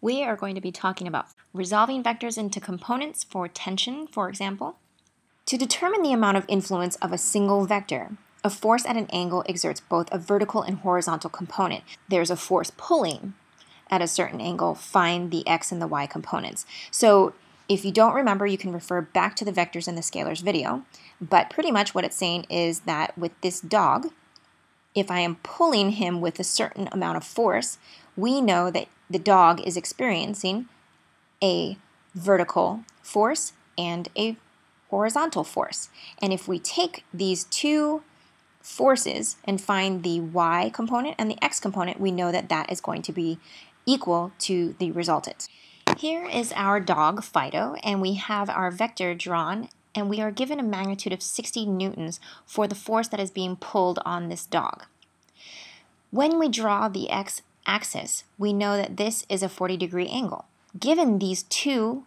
we are going to be talking about resolving vectors into components for tension, for example. To determine the amount of influence of a single vector, a force at an angle exerts both a vertical and horizontal component. There's a force pulling at a certain angle, find the x and the y components. So if you don't remember, you can refer back to the vectors in the scalars video, but pretty much what it's saying is that with this dog, if I am pulling him with a certain amount of force, we know that the dog is experiencing a vertical force and a horizontal force. And if we take these two forces and find the y component and the x component, we know that that is going to be equal to the resultant. Here is our dog, Fido, and we have our vector drawn, and we are given a magnitude of 60 newtons for the force that is being pulled on this dog. When we draw the x axis, we know that this is a 40 degree angle. Given these two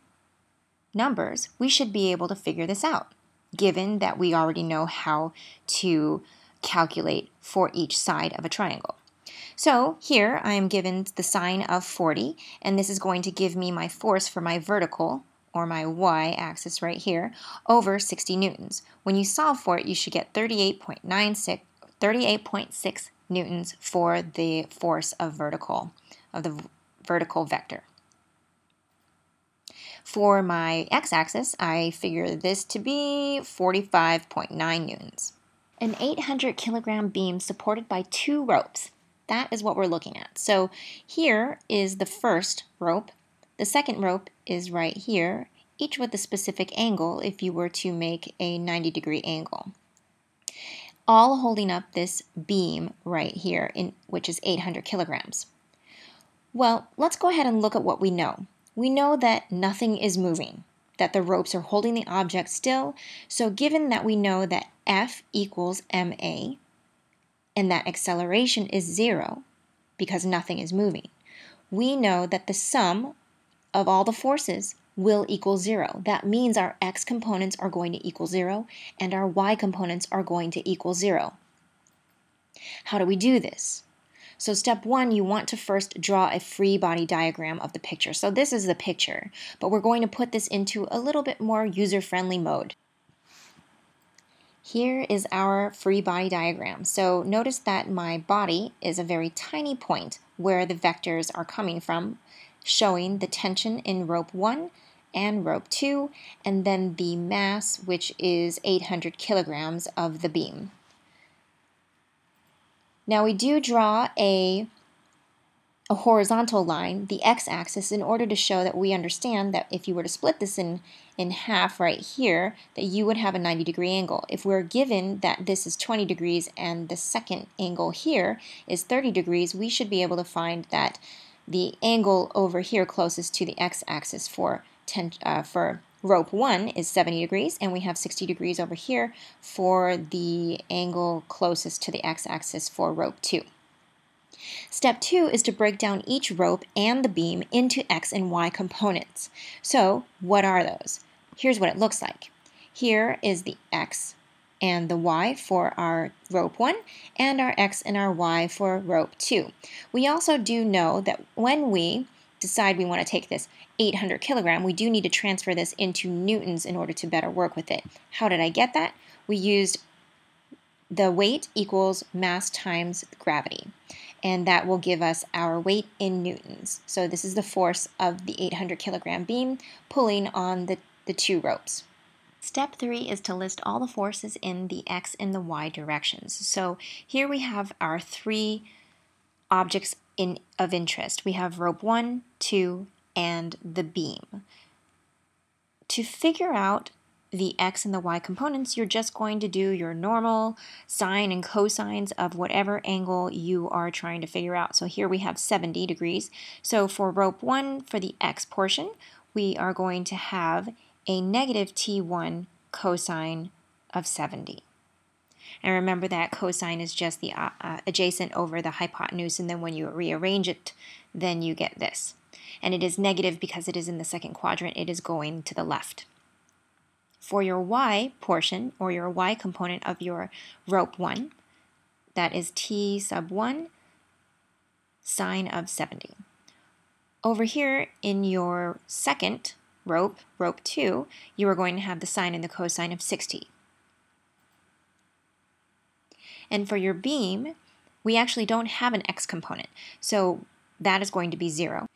numbers, we should be able to figure this out, given that we already know how to calculate for each side of a triangle. So here I am given the sine of 40, and this is going to give me my force for my vertical, or my y-axis right here, over 60 newtons. When you solve for it, you should get 38.96, 38.6 newtons for the force of vertical, of the vertical vector. For my x-axis, I figure this to be 45.9 newtons. An 800 kilogram beam supported by two ropes. That is what we're looking at. So here is the first rope. The second rope is right here, each with a specific angle if you were to make a 90 degree angle all holding up this beam right here, in, which is 800 kilograms. Well, let's go ahead and look at what we know. We know that nothing is moving, that the ropes are holding the object still. So given that we know that F equals ma, and that acceleration is zero, because nothing is moving, we know that the sum of all the forces will equal zero. That means our x components are going to equal zero and our y components are going to equal zero. How do we do this? So step one, you want to first draw a free body diagram of the picture. So this is the picture, but we're going to put this into a little bit more user-friendly mode. Here is our free body diagram. So notice that my body is a very tiny point where the vectors are coming from, showing the tension in rope 1 and rope 2, and then the mass, which is 800 kilograms of the beam. Now we do draw a, a horizontal line, the x-axis, in order to show that we understand that if you were to split this in, in half right here, that you would have a 90 degree angle. If we're given that this is 20 degrees and the second angle here is 30 degrees, we should be able to find that the angle over here closest to the x-axis for ten, uh, for rope 1 is 70 degrees, and we have 60 degrees over here for the angle closest to the x-axis for rope 2. Step 2 is to break down each rope and the beam into x and y components. So what are those? Here's what it looks like. Here is the x and the y for our rope 1 and our x and our y for rope 2. We also do know that when we decide we want to take this 800 kilogram, we do need to transfer this into newtons in order to better work with it. How did I get that? We used the weight equals mass times gravity, and that will give us our weight in newtons. So this is the force of the 800 kilogram beam pulling on the, the two ropes. Step three is to list all the forces in the x and the y directions. So here we have our three objects in, of interest. We have rope one, two, and the beam. To figure out the x and the y components, you're just going to do your normal sine and cosines of whatever angle you are trying to figure out. So here we have 70 degrees. So for rope 1, for the x portion, we are going to have a negative t1 cosine of 70. And remember that cosine is just the uh, uh, adjacent over the hypotenuse, and then when you rearrange it, then you get this. And it is negative because it is in the second quadrant, it is going to the left. For your y portion, or your y component of your rope 1, that is t sub 1 sine of 70. Over here in your second rope, rope 2, you are going to have the sine and the cosine of 60. And for your beam, we actually don't have an x component, so that is going to be 0.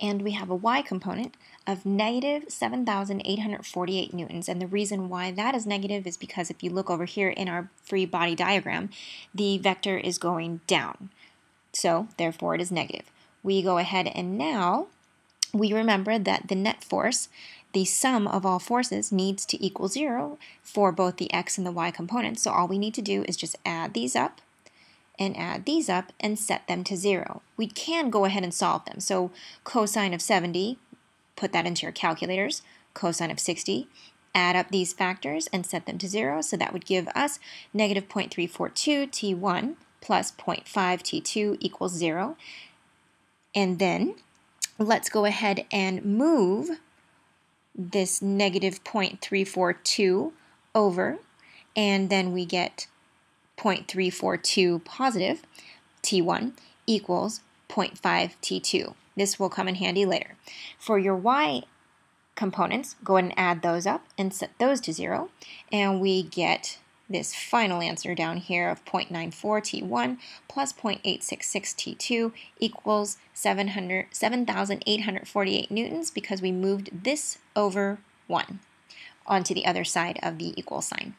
And we have a y component of negative 7,848 newtons. And the reason why that is negative is because if you look over here in our free body diagram, the vector is going down. So therefore it is negative. We go ahead and now we remember that the net force, the sum of all forces, needs to equal zero for both the x and the y components. So all we need to do is just add these up and add these up and set them to zero. We can go ahead and solve them. So cosine of 70, put that into your calculators, cosine of 60, add up these factors and set them to zero. So that would give us negative 0.342 T1 plus 0.5 T2 equals zero. And then let's go ahead and move this negative 0.342 over, and then we get 0.342 positive T1 equals 0.5 T2. This will come in handy later. For your y components, go ahead and add those up and set those to zero, and we get this final answer down here of 0.94 T1 plus 0.866 T2 equals 7,848 newtons because we moved this over 1 onto the other side of the equal sign.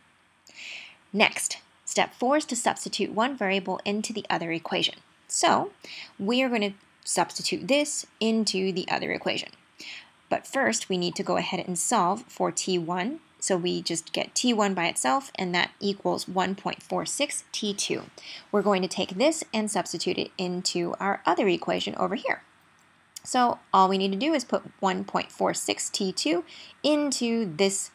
Next, step 4 is to substitute one variable into the other equation. So we are going to substitute this into the other equation. But first, we need to go ahead and solve for T1 so we just get T1 by itself, and that equals 1.46 T2. We're going to take this and substitute it into our other equation over here. So all we need to do is put 1.46 T2 into this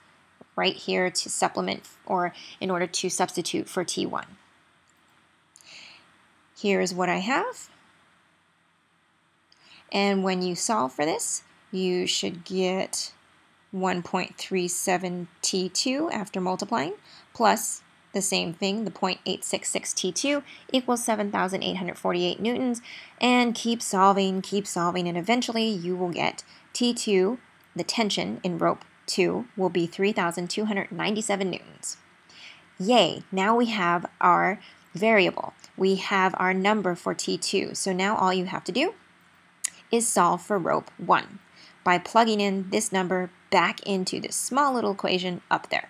right here to supplement or in order to substitute for T1. Here's what I have. And when you solve for this, you should get 1.37 T2 after multiplying, plus the same thing, the 0.866 T2 equals 7,848 newtons, and keep solving, keep solving, and eventually you will get T2, the tension in rope 2, will be 3,297 newtons. Yay, now we have our variable. We have our number for T2, so now all you have to do is solve for rope 1 by plugging in this number back into this small little equation up there.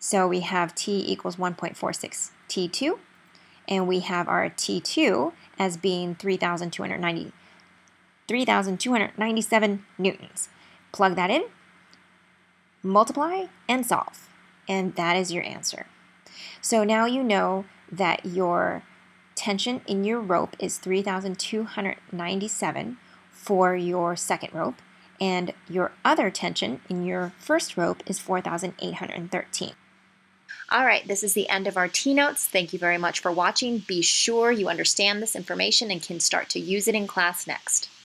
So we have t equals 1.46 t2, and we have our t2 as being 3,290, 3,297 newtons. Plug that in, multiply, and solve. And that is your answer. So now you know that your tension in your rope is 3,297 for your second rope, and your other tension in your first rope is 4,813. All right, this is the end of our T-notes. Thank you very much for watching. Be sure you understand this information and can start to use it in class next.